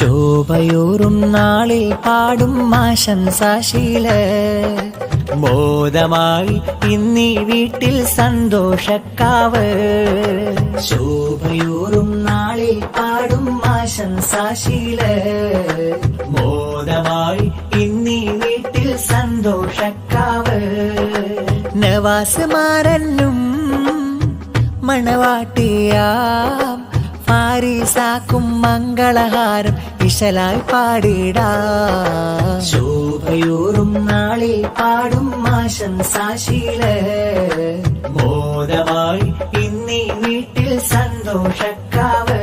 ശോഭയൂറും നാളിൽ പാടും ആശംസാശീല. മോദമായി ഇന്നീ വീട്ടിൽ സന്തോഷക്കാവ്. ശോഭയൂറും നാളിൽ പാടും ആശംസാശീല. മോദമായി ഇന്നീ വീട്ടിൽ സന്തോഷക്കാവ്. നവാസ് മാറന്നും മണവാട്ടിയാം ഫാരീസാക്കും മംഗളഹാരം ഇശലായി പാടിടാ. ശോഭയൂറും നാളിൽ പാടും ആശംസാശീല മോദമായി ഇന്നീ വീട്ടിൽ സന്തോഷക്കാവ്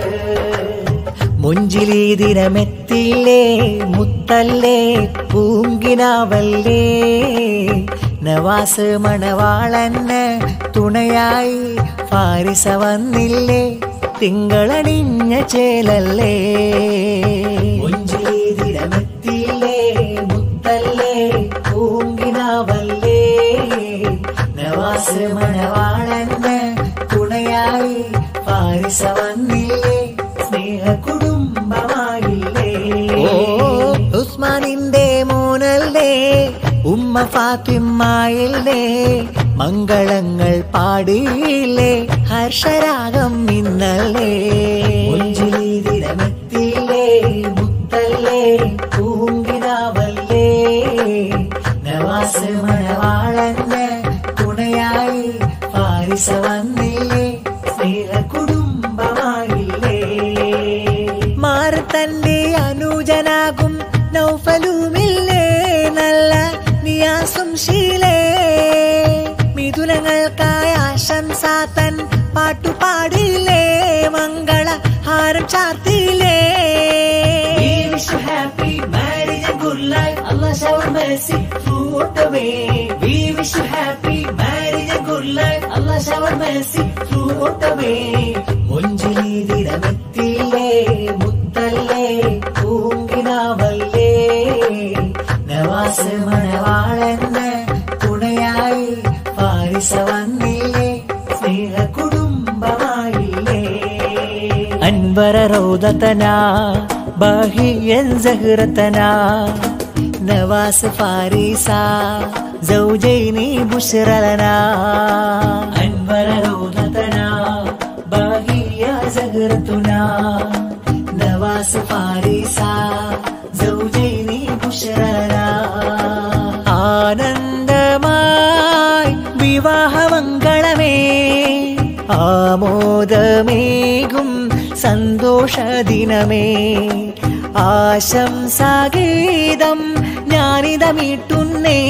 മുഞ്ചിലി ദിനമെത്തില്ലേ മുത്തല്ലേ പൂങ്കിനാവല്ലേ. നവാസ് മണവാളന് തുണയായി പാരിസ വന്നില്ലേ. തിങ്കളണിഞ്ഞ ചേലല്ലേ? മുഞ്ചിലി ദിനമെത്തില്ലേ മുത്തല്ലേ? പൂങ്കിനാവല്ലേ നവാസ് മണവാളന് തുണയായി പാരിസ വന്നില്ലേ? സ്നേഹ കുടുംബമായില്ലേ ഓ ഉസ്മാനിന്റെ മോനല്ലേ? ഉമ്മ ഫാത്തിമ്മയിലേ മംഗളങ്ങൾ പാടിയില്ലേ? ഹർഷരാഗം ഇന്നല്ലേ? മുത്തല്ലേ? പൂങ്കിനാവല്ലേ നവാസ് മണവാളന് തുണയായി പാരിസ വന്നില്ലേ? സ്നേഹ കുടുംബമായില്ലേ? മാർ തന്റെ അനുജനാകും പാട്ടുപാടില്ലേ മംഗള ഹാരം ചാർത്തിയില്ലേ happy ररोदतना बह्यन् जगरतना नवासपारिसा जौ जैनी भुशरलनावर रोदतना बाह्य जहरतुना नवास पारिसा जौ जैनी भुशरना आनन्दमाय विवाहमङ्गलमे ആമോദമേകും സന്തോഷദിനമേ. ആശംസാഗീതം ഞാനിതമിട്ടുന്നേ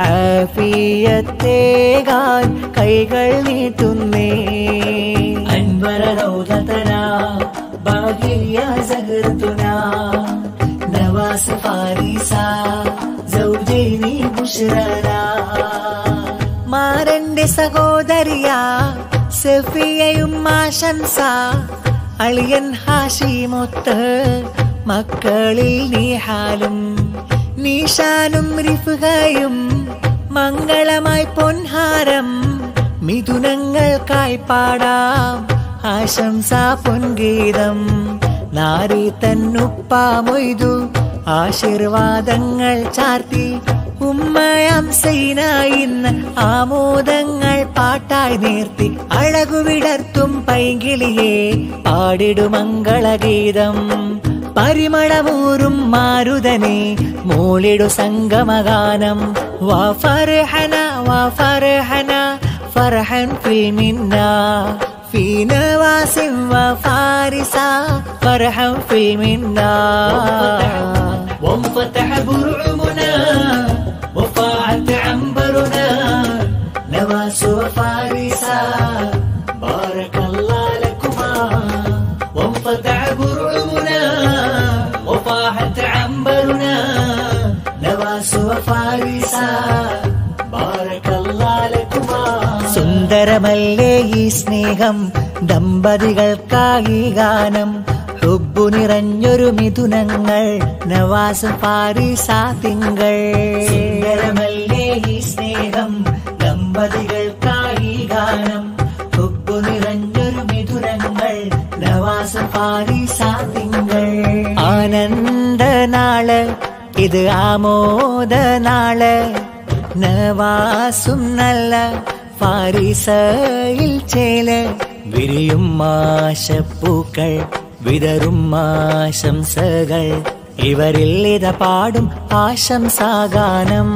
ആഫിയത്തേകാൻ കൈകൾ നീട്ടുന്നേ. അൻവര റൗദതന ഭാഗ്യ സഹൃത്തുന. നവാസ് പാരീസ സൗജൈനി ബുഷ്റന. മാരന്റെ സഹോദരിയ സഫിയയും ആശംസ അളിയൻ ഹാഷിമൊത്ത് മക്കളിൽ നീഹാലും നീഷാനും റിഫുകയും മംഗളമായി പൊൻഹാരം മിഥുനങ്ങൾക്കായി പാടാം ആശംസ പൊൻഗീതം. നാരി തന്നുപ്പ മൊയ്തു ആശീർവാദങ്ങൾ ചാർത്തി ഉമ്മയാം സൈന ഇന്ന് ആമോദങ്ങൾ പാട്ടായി നേർത്തി അഴകുവിടർത്തും പൈങ്കിളിയെ പാടിടുമംഗളഗീതം പരിമളമൂറും മാരുതനെ മൂളിടു സംഗമഗാനം വാ ഫർഹന വാ ഫർഹന ഫർഹൻ ഫിൽമിന്ന في نواس وفارسا فرحا في منا وانفتح برعمنا برعمنا وفاحت عنبرنا نواس وفارسا بارك الله لكما സുന്ദരമല്ലേ ഈ സ്നേഹം ദമ്പതികൾക്കായി ഗാനം ഹുബു നിറഞ്ഞൊരു മിഥുനങ്ങൾ നവാസ് പാരിസാ തിങ്കൾ സുന്ദരമല്ലേ ഈ സ്നേഹം ദമ്പതികൾക്കായി ഗാനം ഹുബു നിറഞ്ഞൊരു മിഥുനങ്ങൾ ராசபாரி சாதிங்கள் ஆனந்த நாள இது ஆமோத நாள நவாசும் நல்ல പാരീസയിൽ ചേല വിരിയും മാശപ്പൂക്കൾ വിതറും ആശംസകൾ ഇവരിൽ ഇത പാടും ആശംസാഗാനം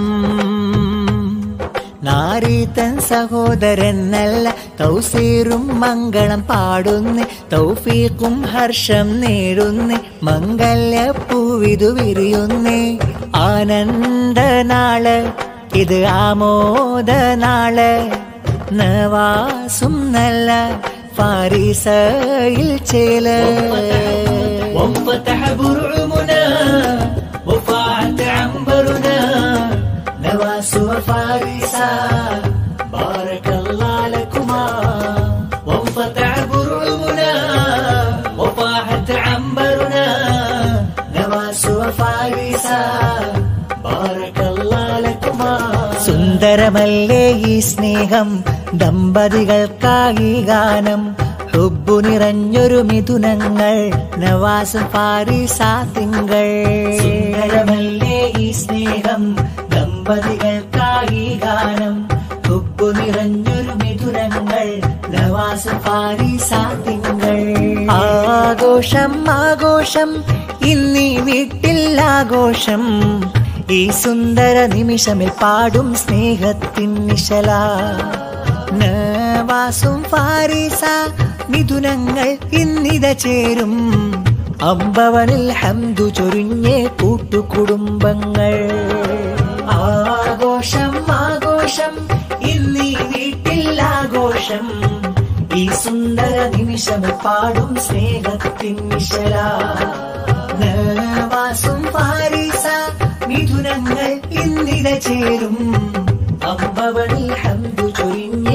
നാരീതൻ സഹോദരൻ നല്ല തൗസീറും മംഗളം പാടുന്നു തൗഫീഖും ഹർഷം നേടുന്നു മംഗല്യ പൂവിതു വിരിയുന്നേ ആനന്ദ നാള് ഇത് ആമോദ നാള് നവാസും നല്ല ഫാരിസയിൽ ചേല് وانفتح برعمنا نواس وفارسا بارك الله لكما وانفتح برعمنا وفاحت عنبرنا نواس وفارسا بارك الله لكما സുന്ദരമല്ലേ ഈ സ്നേഹം ദമ്പതികൾക്കായി ഗാനം ഹുബു നിറഞ്ഞൊരു മിഥുനങ്ങൾ നവാസും ഫാരിസാ തിങ്കൾ സുന്ദരമല്ലേ ഈ സ്നേഹം ദമ്പതികൾക്കായി ഗാനം. ഹുബു നിറഞ്ഞൊരു മിഥുനങ്ങൾ നവാസും പാരി സാധ്യങ്ങൾ ആഘോഷം ആഘോഷം ഇന്നീ വീട്ടിൽ ആഘോഷം ഈ സുന്ദര നിമിഷമിൽ പാടും സ്നേഹത്തിൻ നിശല. നവാസും ഫാരിസ മിഥുനങ്ങൾ ഇന്നിത ചേരും. അമ്പവനിൽ ഹംദു ചൊരിഞ്ഞേ കൂട്ടുകുടുംബങ്ങൾ. ആഘോഷം ഈ സുന്ദര നിമിഷം പാടും സ്നേഹത്തിൻ നിശല പാരീസ മിഥുനങ്ങൾ ഇന്നിത ചേരും. അമ്പവനിൽ ഹന്തു ചൊരിഞ്ഞ